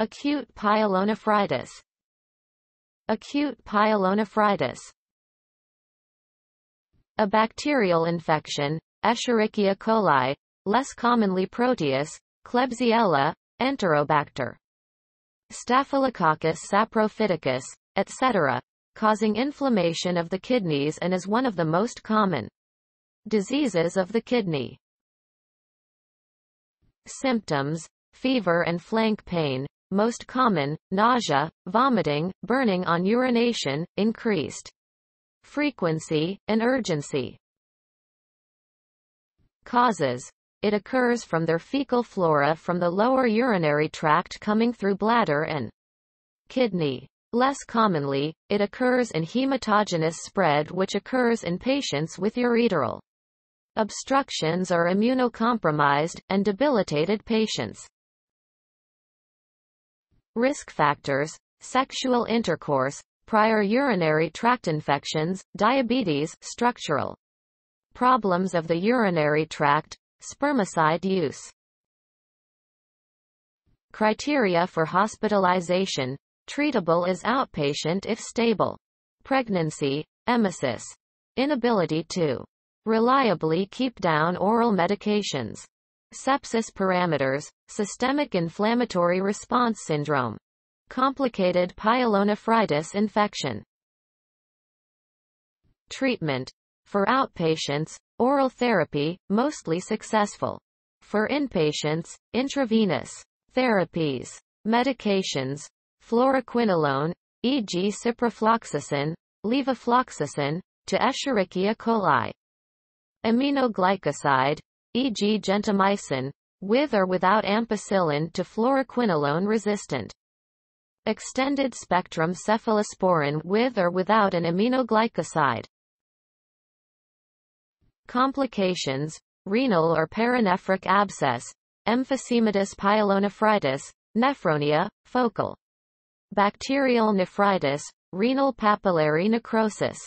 Acute pyelonephritis. Acute pyelonephritis. A bacterial infection, Escherichia coli, less commonly Proteus, Klebsiella, Enterobacter. Staphylococcus saprophyticus, etc., causing inflammation of the kidneys and is one of the most common diseases of the kidney. Symptoms, fever and flank pain, most common, nausea, vomiting, burning on urination, increased frequency, and urgency. Causes. It occurs from their fecal flora from the lower urinary tract coming through bladder and kidney. Less commonly, it occurs in hematogenous spread which occurs in patients with ureteral obstructions or immunocompromised, and debilitated patients. Risk factors, sexual intercourse, prior urinary tract infections, diabetes, structural problems of the urinary tract, spermicide use. Criteria for hospitalization, treatable as outpatient if stable. Pregnancy, emesis. Inability to reliably keep down oral medications. Sepsis parameters, systemic inflammatory response syndrome. Complicated pyelonephritis infection. Treatment. For outpatients, oral therapy, mostly successful. For inpatients, intravenous therapies. Medications. Fluoroquinolone, e.g. ciprofloxacin, levofloxacin, to Escherichia coli. Aminoglycoside, e.g. gentamicin, with or without ampicillin to fluoroquinolone resistant. Extended spectrum cephalosporin with or without an aminoglycoside. Complications, renal or perinephric abscess, emphysematous pyelonephritis, nephronia, focal. Bacterial nephritis, renal papillary necrosis.